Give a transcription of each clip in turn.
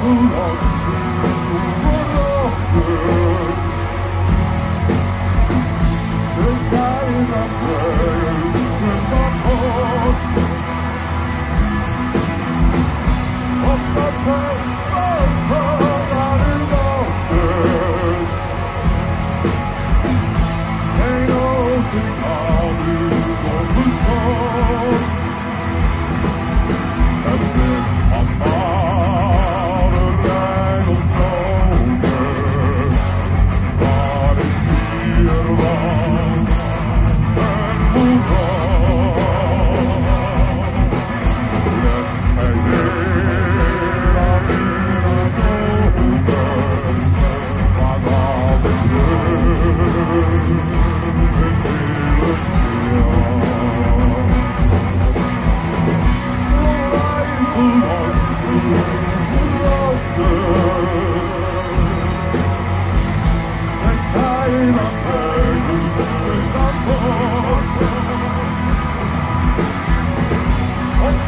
Who wants to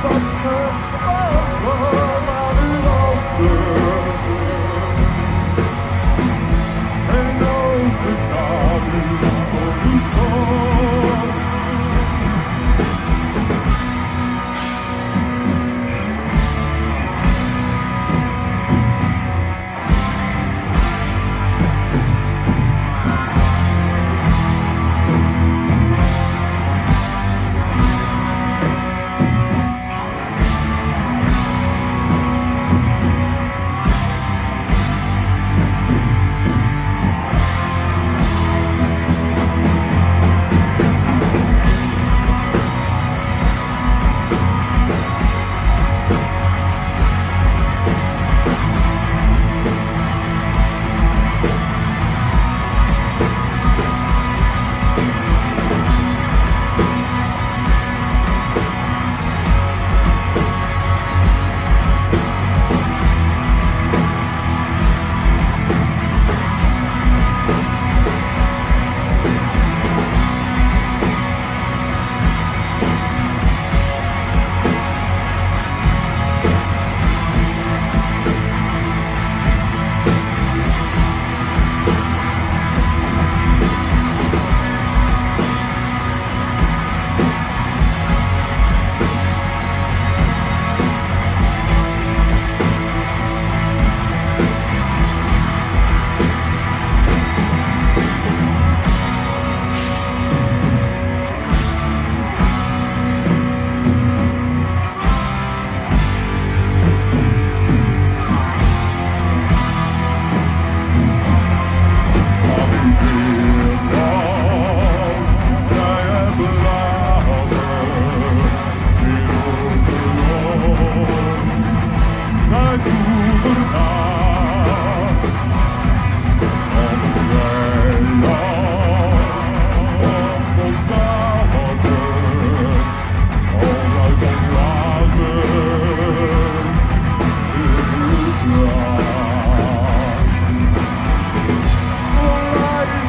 Oh, oh, oh,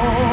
Thank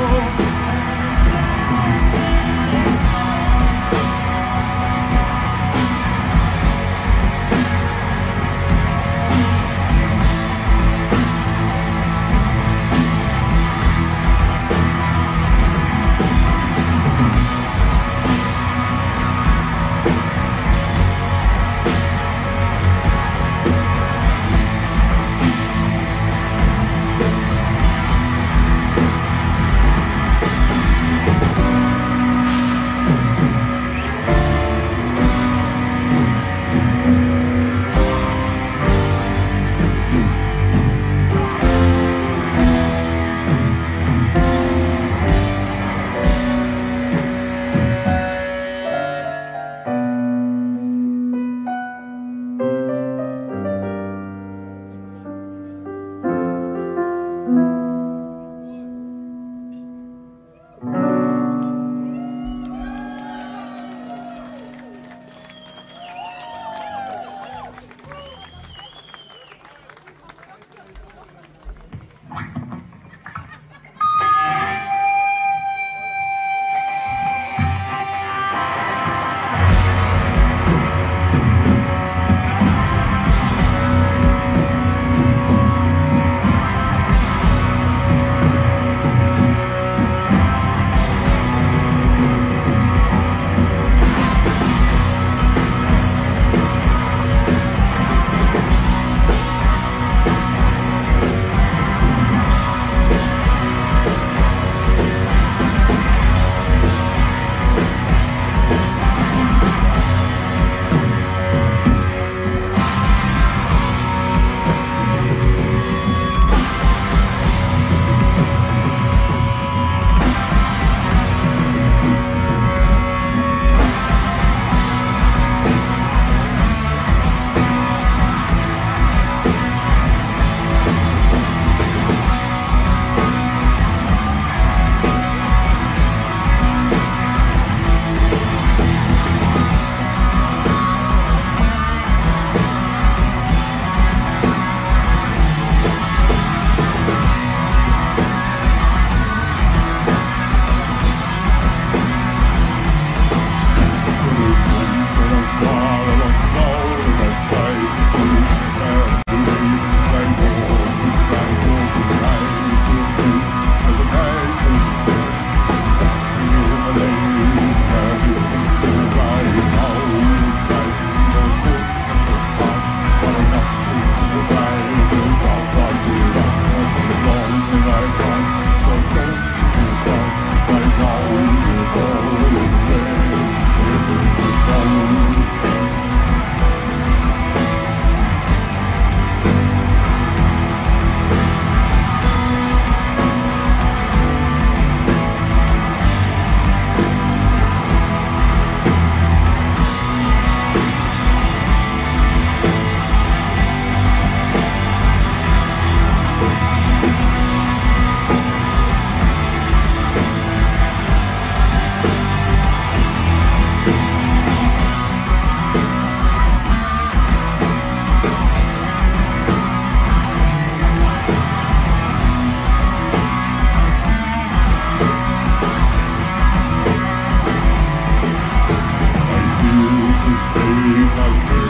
you.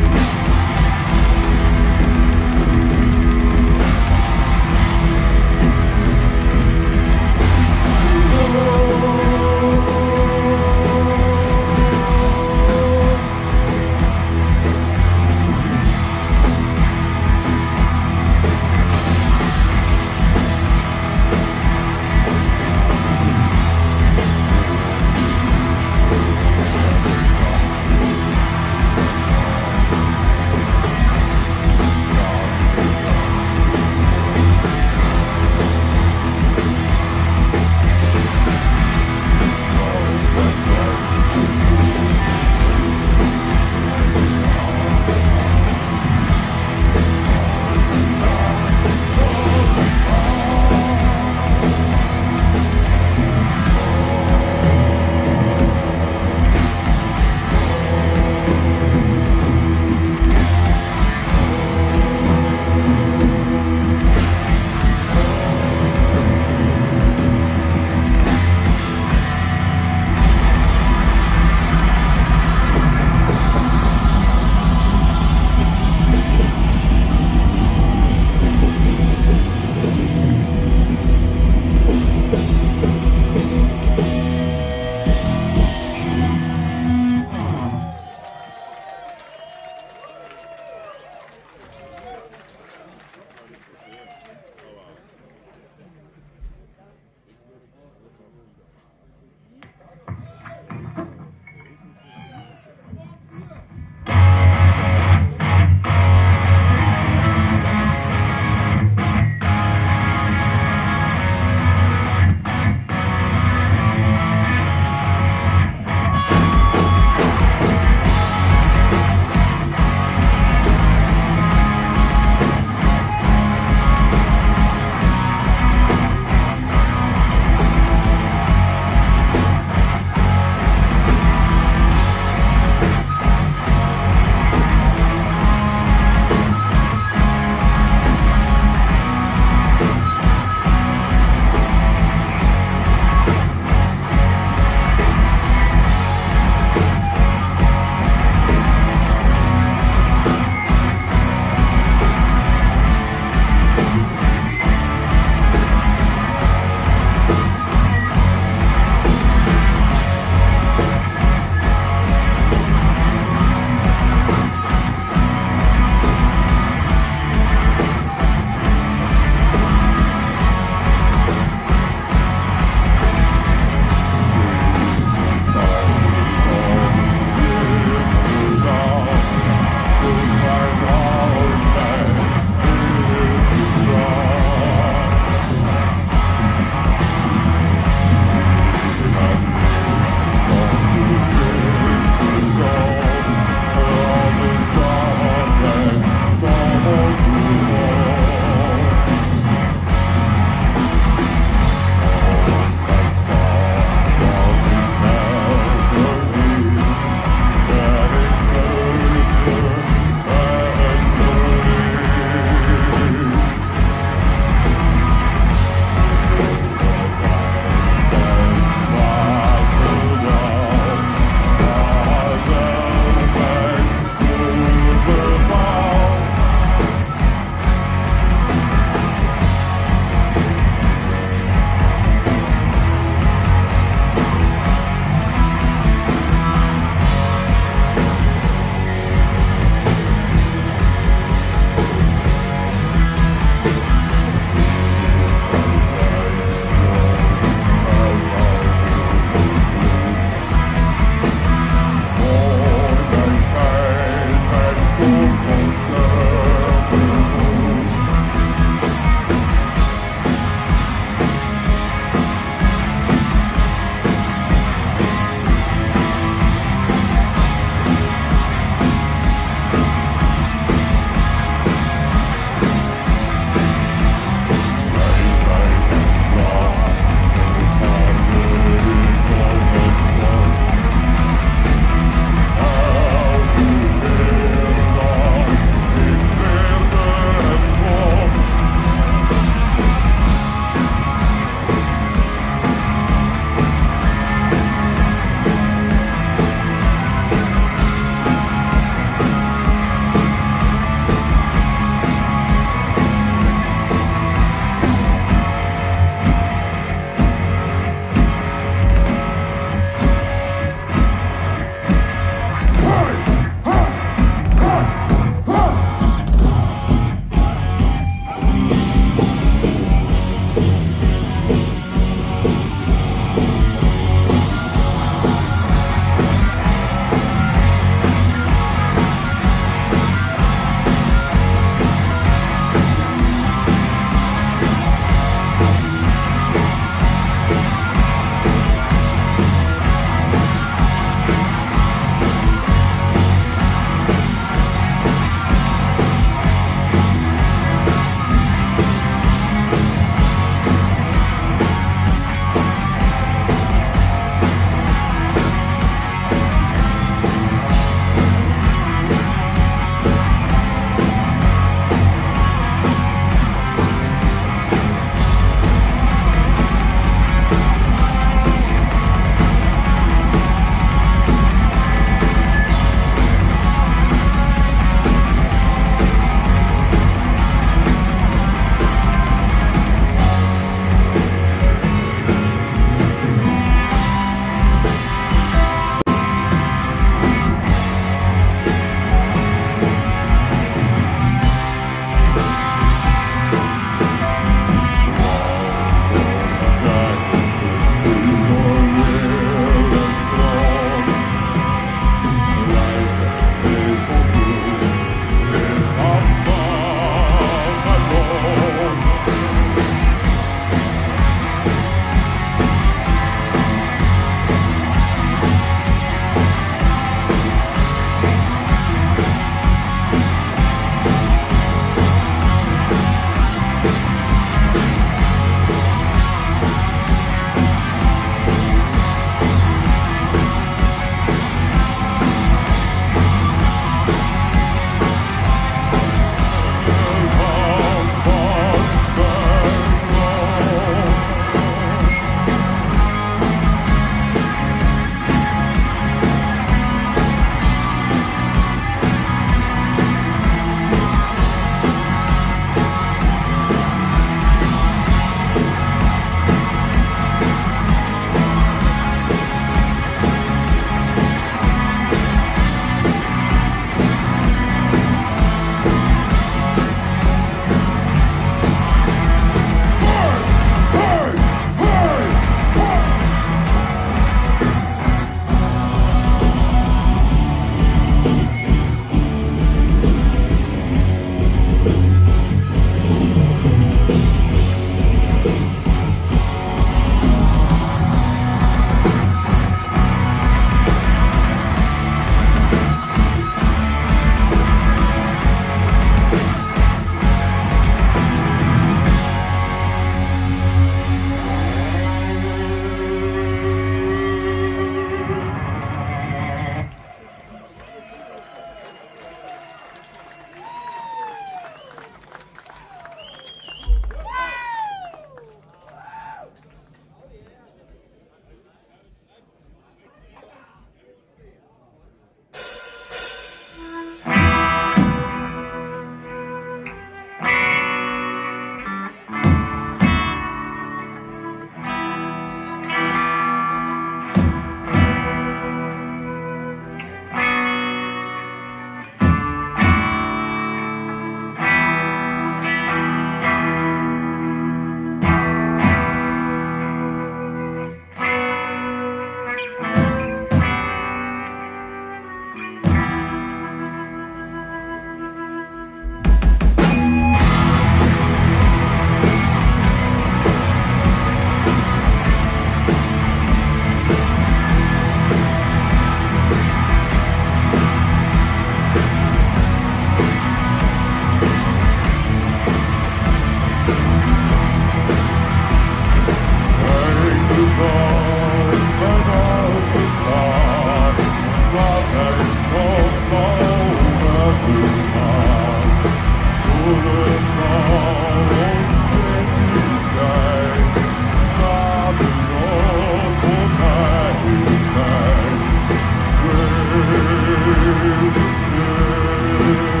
Margot.